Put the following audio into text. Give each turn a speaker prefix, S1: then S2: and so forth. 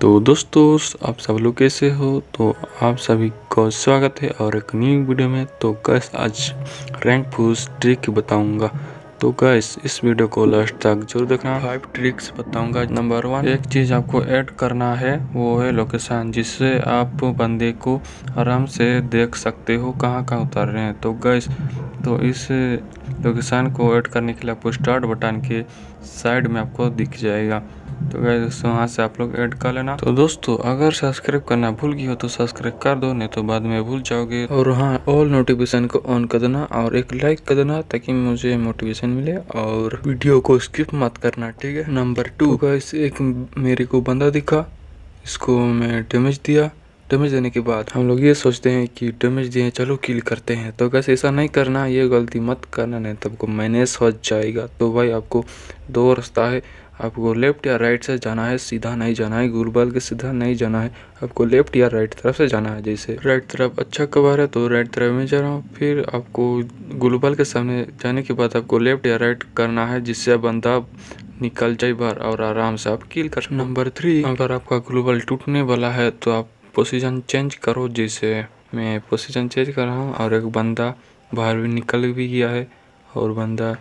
S1: तो दोस्तों, आप सब लोग कैसे हो? तो आप सभी को स्वागत है और एक न्यू वीडियो में। तो गैस आज रैंक फूस ट्रिक बताऊँगा। तो गैस इस वीडियो को लास्ट तक ज़रूर देखना। फाइव ट्रिक्स बताऊँगा। नंबर वन एक चीज़ आपको ऐड करना है, वो है लोकेशन जिससे आप बंदे को आराम से देख सकते हो कहाँ कहाँ उतर रहे हैं। तो गैस तो इस लोकेशन को ऐड करने के लिए आपको स्टार्ट बटन के साइड में आपको दिख जाएगा। तो गैस वहाँ से आप लोग ऐड कर लेना। तो दोस्तों, अगर सब्सक्राइब करना भूल गई हो तो सब्सक्राइब कर दो, नहीं तो बाद में भूल जाओगे। और हाँ ऑल नोटिफिकेशन को ऑन कर देना और एक लाइक कर देना ताकि मुझे मोटिवेशन मिले और वीडियो को स्किप मत करना, ठीक है? नंबर टू गैस एक मेरे को बंदा दिखा। इसको मैं डैमेज दिया। डैमेज देने के बाद हम लोग ये सोचते हैं कि डैमेज दिए, चलो किल करते हैं। तो कैसे ऐसा नहीं करना, ये गलती मत करना, नहीं तब को माइनस हो जाएगा। तो भाई, आपको दो रास्ता है। आपको लेफ़्ट या राइट से जाना है सीधा नहीं जाना है गुलबाल के सीधा नहीं जाना है आपको लेफ़्ट या राइट तरफ़ से जाना है जैसे राइट तरफ़ अच्छा कवर है तो राइट तरफ़ में जा रहा हूँ फिर आपको गुलबाल के सामने जाने के बाद आपको लेफ़्ट या राइट करना है जिससे बंदा निकल जाए बाहर और आराम से आप किल कर नंबर थ्री अगर आपका ग्लोबल टूटने वाला है तो आप पोजीशन चेंज करो जैसे मैं पोजीशन चेंज कर रहा हूँ और एक बंदा बाहर भी निकल भी गया है और बंदा